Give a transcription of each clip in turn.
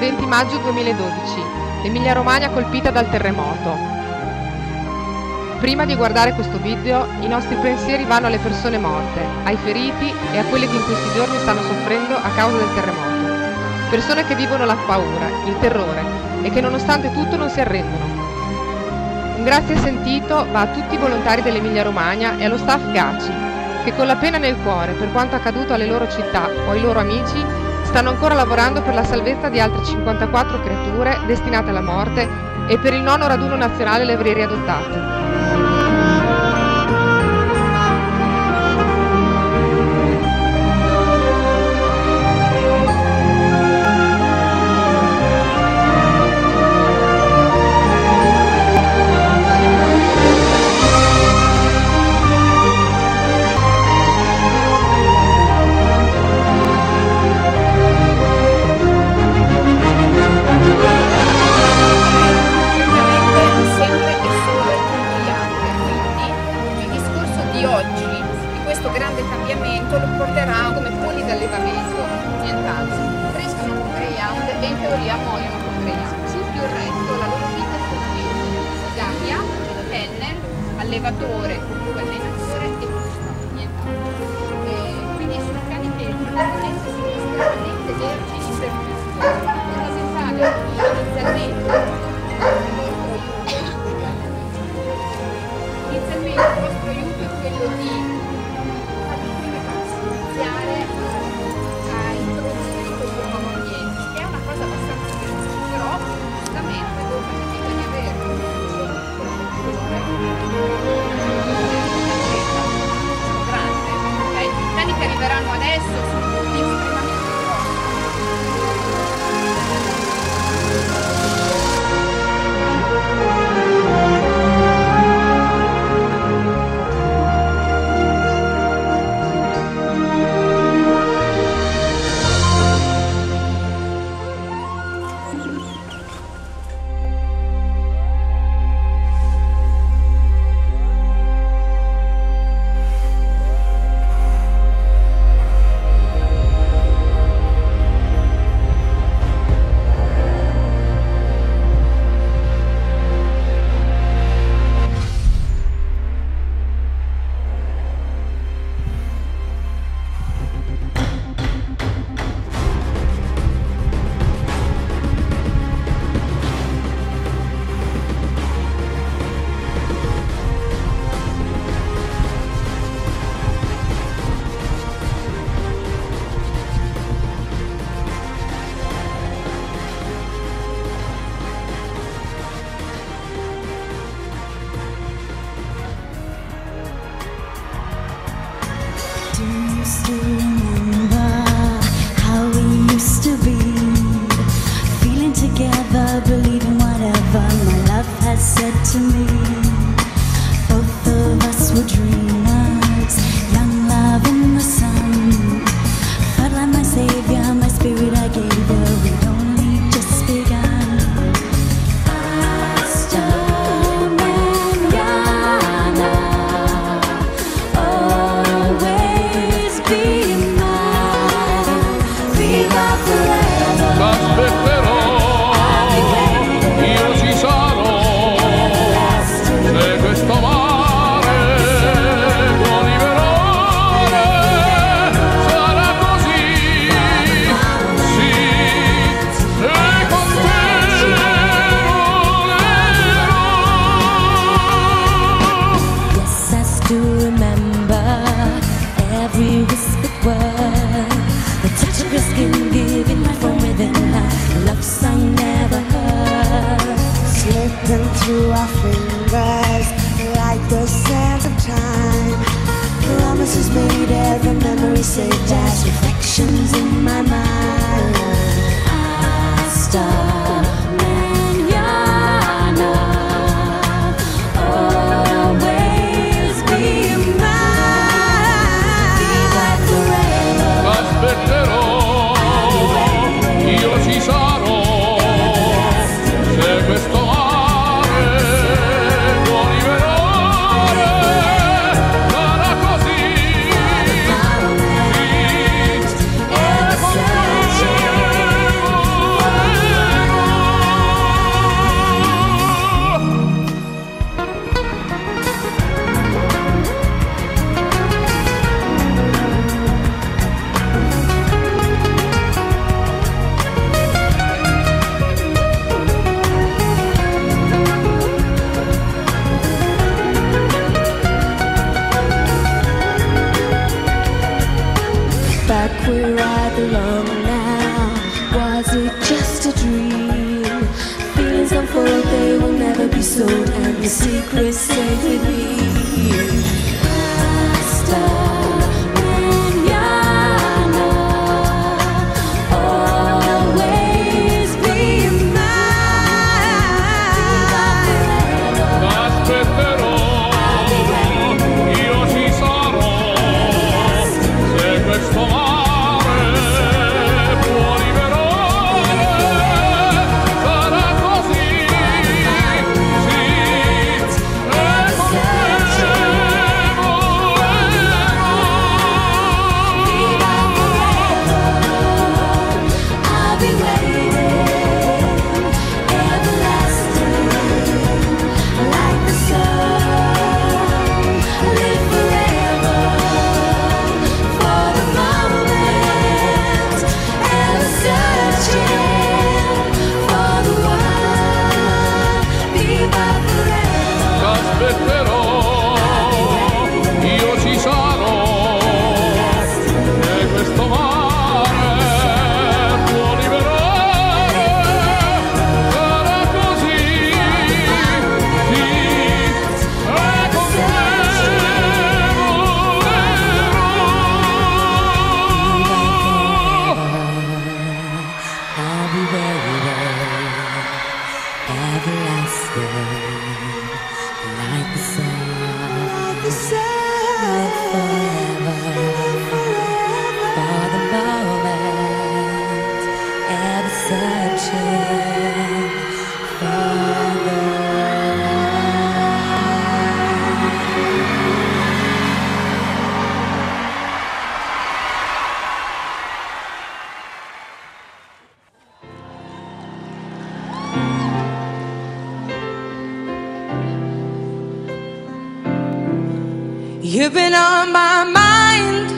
20 maggio 2012. Emilia Romagna colpita dal terremoto. Prima di guardare questo video, i nostri pensieri vanno alle persone morte, ai feriti e a quelli che in questi giorni stanno soffrendo a causa del terremoto. Persone che vivono la paura, il terrore e che nonostante tutto non si arrendono. Un grazie sentito va a tutti i volontari dell'Emilia Romagna e allo staff GACI, che con la pena nel cuore per quanto accaduto alle loro città o ai loro amici stanno ancora lavorando per la salvezza di altre 54 creature destinate alla morte e per il nono raduno nazionale le avrei riadottate. to me. to our feet. You've been on my mind.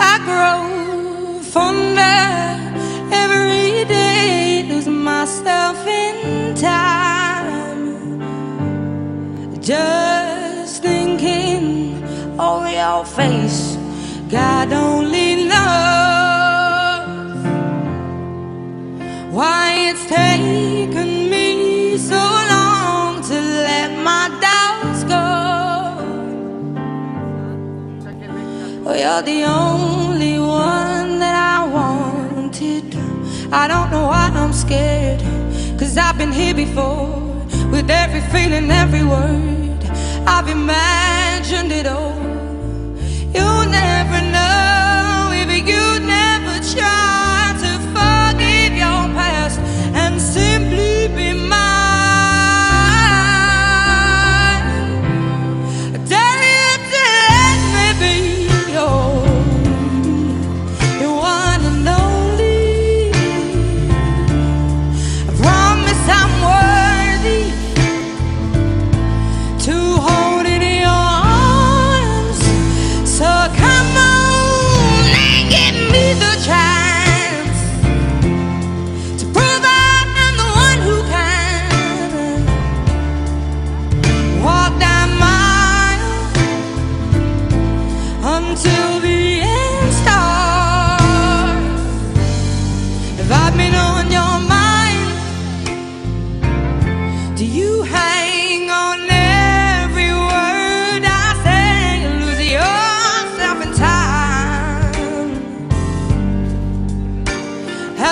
I grow fonder every day, lose myself in time. Just thinking of your face, God only knows why it's taken. You're the only one that I wanted. I don't know why I'm scared. Cause I've been here before with every feeling, every word. I've imagined it all. You never know if you never try.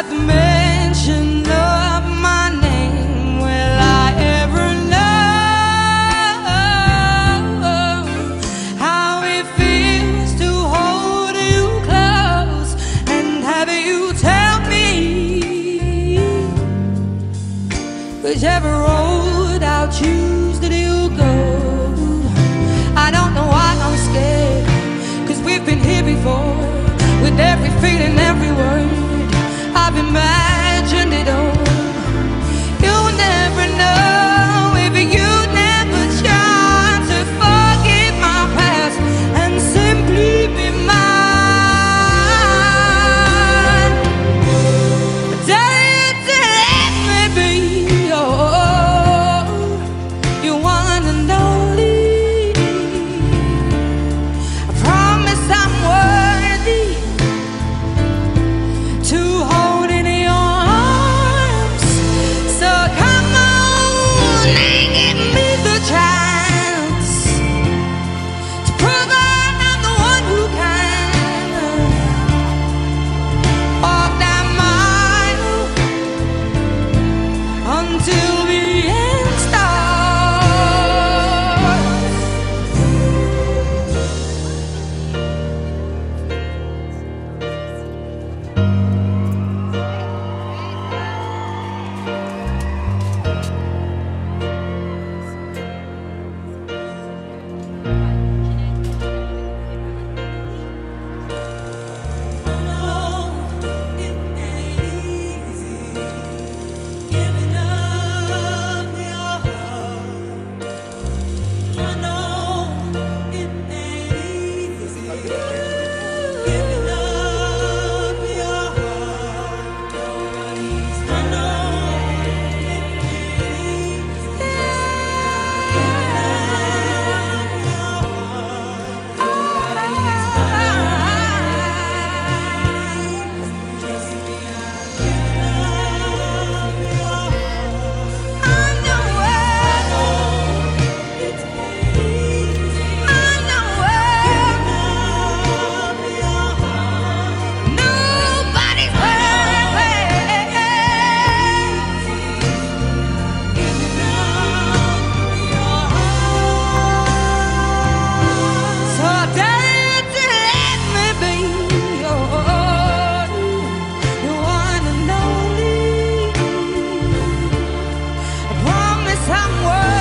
that made time worth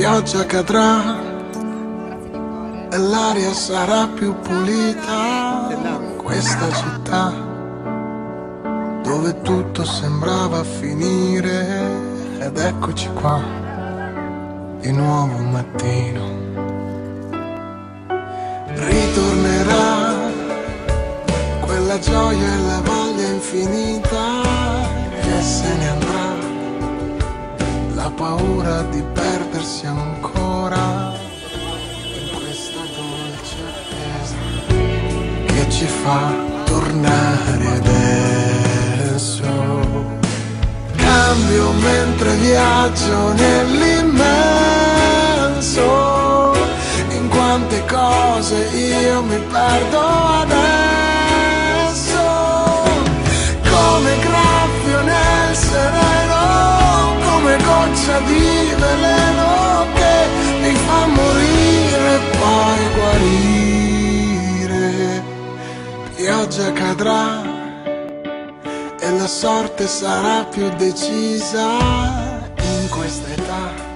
Pioggia cadrà e l'aria sarà più pulita. Questa città dove tutto sembrava finire ed eccoci qua di nuovo un mattino. Ritornerà quella gioia e la voglia infinita perdersi ancora in questa dolce attesa che ci fa tornare adesso. Cambio mentre viaggio nell'immenso, in quante cose io mi perdo adesso, come graffio nel sereno, come goccia di veleno Pioggia cadrà e la sorte sarà più decisa in questa età